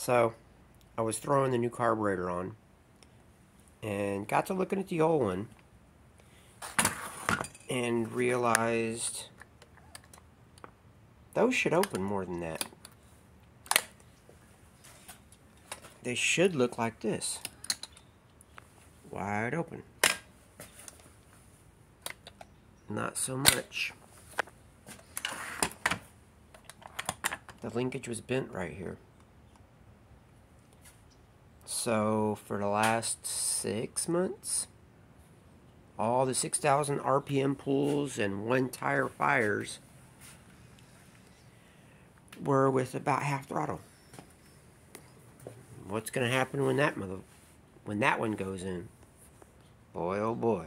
So, I was throwing the new carburetor on and got to looking at the old one and realized those should open more than that. They should look like this. Wide open. Not so much. The linkage was bent right here. So for the last six months, all the 6,000 RPM pulls and one tire fires were with about half throttle. What's going to happen when that mother, when that one goes in? Boy, oh boy.